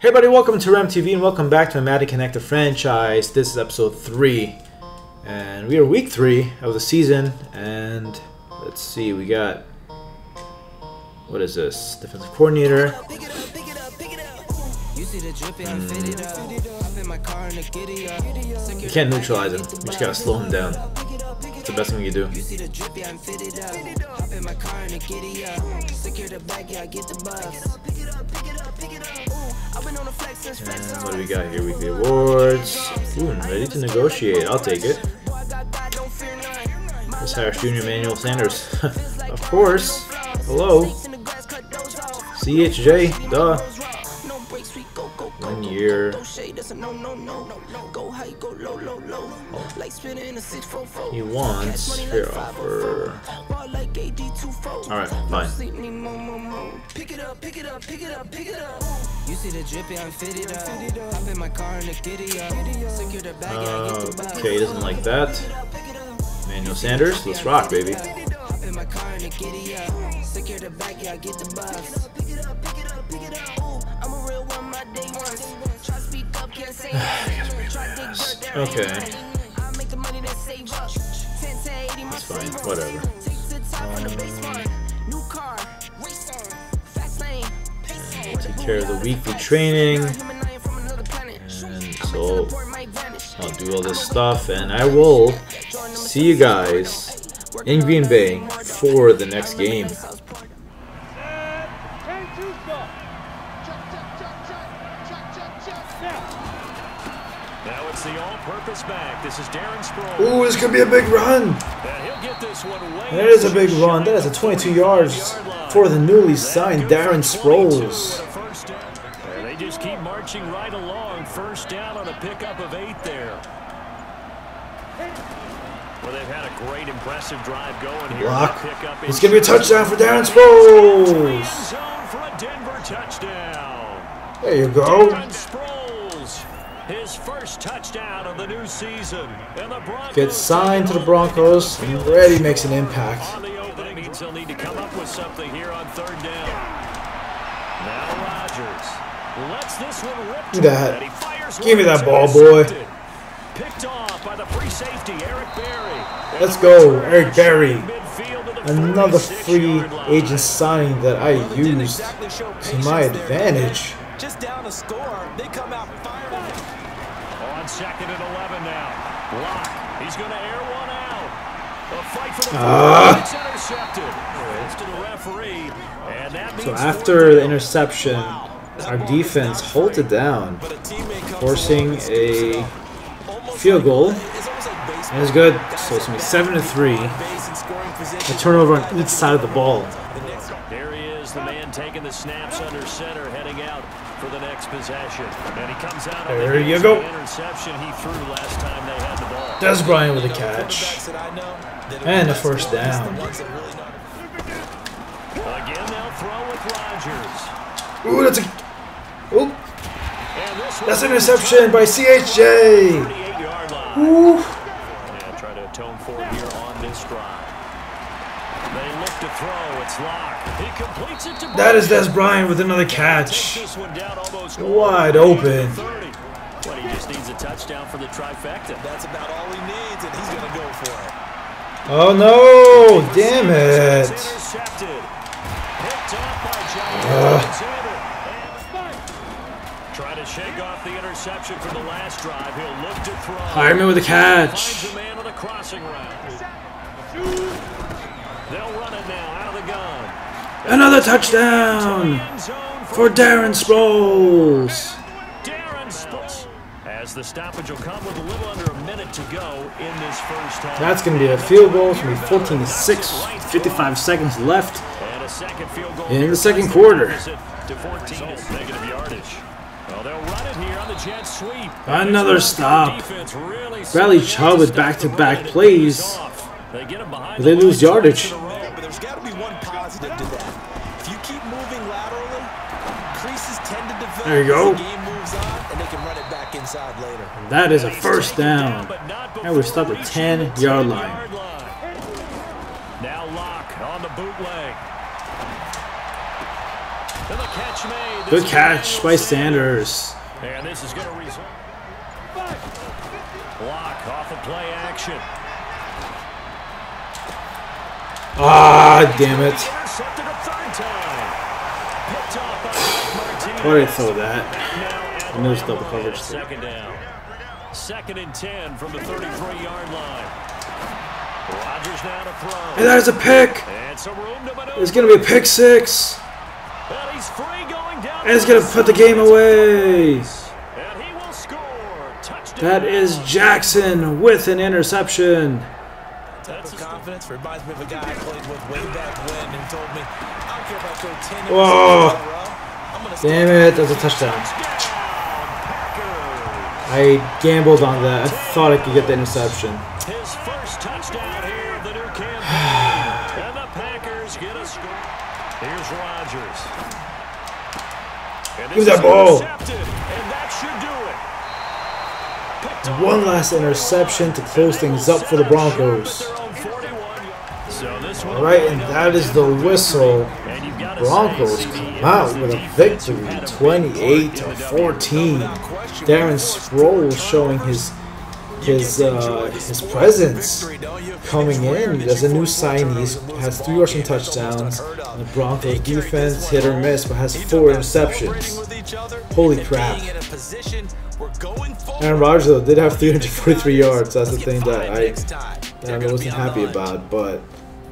Hey everybody, welcome to Rem TV and welcome back to my Madden Connected franchise. This is episode 3. And we are week 3 of the season and let's see, we got what is this? Defensive coordinator. You can't neutralize him, you just gotta slow him down. It's the best thing you can do. And what do we got here? Weekly awards. Ooh, ready to negotiate. I'll take it. Chris Harris Jr. Manuel Sanders. of course. Hello. CHJ. Duh. One year. He wants fair offer. Alright, fine. Up, up, up, up. You see the drippy, I'm fitted up. Hop in my car and the giddy up. Secure the bag, uh, okay, he doesn't like that. Manuel Sanders, let's rock, baby. Hop in my car and the giddy up. Secure the bag, yeah, get the bus. Pick it up, pick it up, pick it up. I'm a real one, my day ones. Try speak up, can't say Okay. That's fine, whatever. Um, care of the weekly training. And so I'll do all this stuff and I will see you guys in Green Bay for the next game. Ooh, this could be a big run. That is a big run. That is a 22 yards for the newly signed Darren Sproles. They just keep marching right along. First down on a pickup of eight there. Well, they've had a great, impressive drive going here. Block. It's going to be a touchdown for Darren Sproles. There you go. His first touchdown of the new season. And the Broncos Gets signed to the Broncos and already makes an impact. On the opening means he'll need to come up with something here on third down. Now Rodgers lets this one rip to that. Give me that ball, boy. Picked off by the free safety, Eric Berry. Let's go, Eric Berry. Another free agent signing that I used to my advantage. Just down a score, they come out on second and 11 now. Block. He's going to air one out. A fight for the uh, it's to the referee. And that so after the interception, our defense holds it down, forcing a field goal. And it's good. So it's going to be 7 to 3. A turnover on each side of the ball. There he is, the man taking the snaps under center, heading out for the next possession. And he comes out there the you go. interception he threw last time they had the ball. Dez Bryant with a catch. And a first down. Again, they'll throw with Rodgers. Ooh, that's a... Ooh. That's an interception by CHJ. Ooh. Yeah, try to atone for here on this drive. They look to throw. It's locked. He completes it to That is Dez Bryant with another catch. Wide open. But he just needs a touchdown for the trifecta. That's about all he needs, and he's going to go for it. Oh no! Damn it! Uh. Try to shake off the interception for the last drive. He'll look to throw. Hireman with a catch. They'll run it now out of the gun. Another touchdown for Darren Sproles. Darren Sproles. As the stoppage will come with a little under a minute to go in this first half. That's going to be a field goal. It's going to be 14 to 6. 55 seconds left in the second quarter. Another stop. Bradley Chubb with back-to-back plays. They get him behind. But they lose yardage. There's got to be one positive to that. If you keep moving laterally, creases tend to develop. There you go. The game moves on, and they can run it back inside later. That is a first down. And we're stopped at 10 yard line. Now lock on the bootleg. And the catch made. Good catch by Sanders. And this is going to result. Block off of play action. Ah, damn it. Intercepted a third time. Picked off by Martinez. Why did I throw that? Now I know it's Atlanta double coverage. Second down. Second and 10 from the 33-yard line. Rodgers now to throw. And there's a pick. And some room to. It's be a pick six. And he's it's gonna put the game away. And he will score. Touchdown. That is Jackson with an interception. Type of confidence reminds me of a guy I played with way back when who told me, I don't care if I throw 10 Whoa. interceptions in a row. I'm gonna Damn it, that's a touchdown. I gambled on that. I thought I could get the interception. His first touchdown here the new campaign. and the Packers get a score. Here's Rodgers. Give that ball. that should do it. Picked off One last interception to close things up for the Broncos. at their own 41. So this one- All right, and that is the whistle. And you've got to Broncos come out with a victory, had a big 28 to part in the 14. Darren Sproles showing his his uh, his presence coming in as a new signee. Has three rushing touchdowns. The Broncos defense hit or miss, but has four interceptions. Holy crap! Aaron Rodgers did have 343 yards. That's the thing that I that I wasn't happy about, but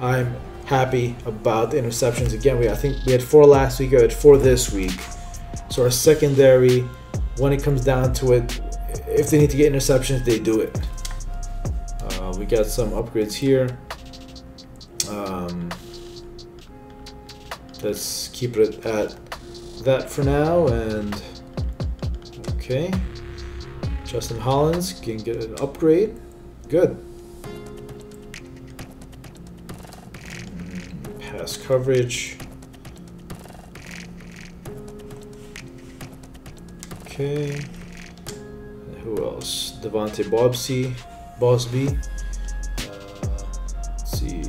I'm happy about the interceptions. Again, we I think we had four last week. We had four this week. So our secondary, when it comes down to it, if they need to get interceptions, they do it. Uh, we got some upgrades here. Um, let's keep it at that for now. And okay, Justin Hollins can get an upgrade. Good. Pass coverage. Okay. Devontae Bobsey, Bosby. Uh, see.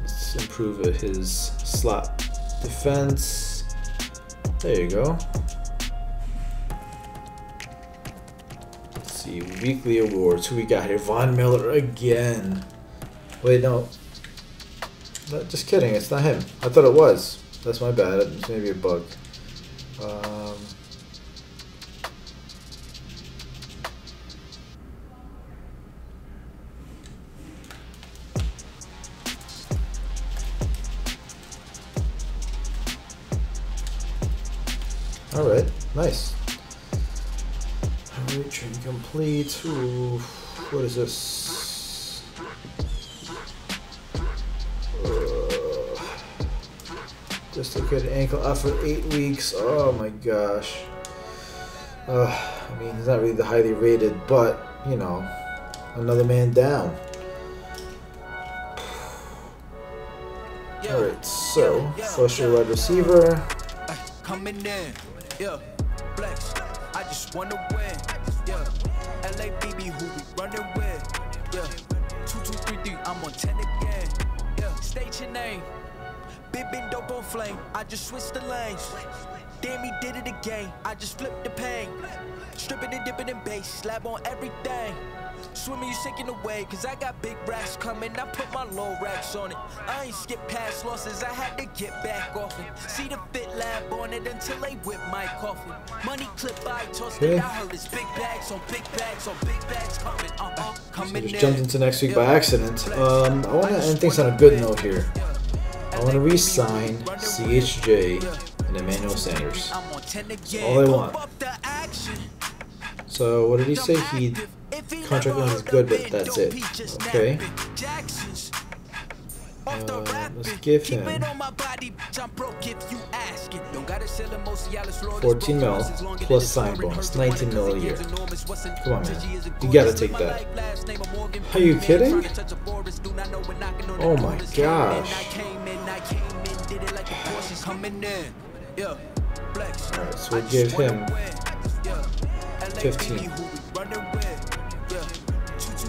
Let's improve his slot defense. There you go. Let's see. Weekly awards. Who we got here? Von Miller again. Wait, no. No, just kidding. It's not him. I thought it was. That's my bad. It's maybe a bug. Um, all right. Nice. All right. Train complete. Ooh, what is this? Uh, dislocated ankle out for eight weeks. Oh my gosh. Uh, I mean, he's not really the highly rated, but you know, another man down. All right, so first year wide receiver. Coming in, yeah, flex. I just wanna win, yeah. LA BB, who we running with, yeah. Two, two, three, three, I'm on 10 again, yeah. State your name. Big, big dope on flame. I just switched the lanes. Damn, he did it again. I just flipped the pain. Stripping and dipping in base, slab on everything. Swimming, you sinking away, cause I got big racks coming. I put my low racks on it. I ain't skip past losses, I had to get back off it. See the fit lab on it until they whip my coffin. Money clip, I tossed Okay. it. I heard it's big bags on big bags on big bags coming. Uh uh, So coming just jumped into next week by accident. Um, I want to end things on a good note here. I want to re-sign CHJ and Emmanuel Sanders. I'm on 10 again. all I want. Pump up the action. So what did he say? He contract length is good, but that's it. Okay. Uh, let's give him 14 mil plus sign bonus, 19 mil a year. Come on, man. You gotta take that. Are you kidding? Oh my gosh. Alright, so we'll give him 15.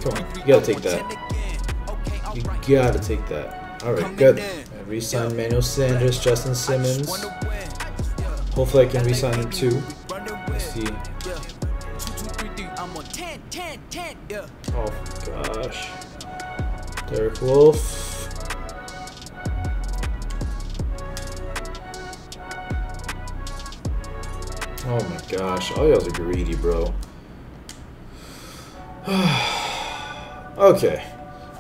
Come on, you gotta take that. You gotta take that. Alright, good. I re-signed Manuel Sanders, Justin Simmons. Hopefully I can re-sign him too. Let's see. Oh gosh. Derek Wolfe. Oh my gosh, all y'all are greedy, bro. okay.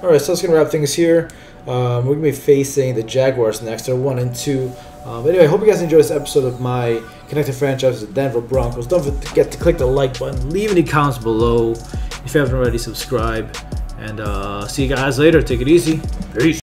Alright, so that's going to wrap things here. Um, we're going to be facing the Jaguars next. They're 1 and 2. Um, anyway, I hope you guys enjoyed this episode of my Connected Franchise, with the Denver Broncos. Don't forget to click the like button, leave any comments below. If you haven't already, subscribe. And uh, see you guys later. Take it easy. Peace.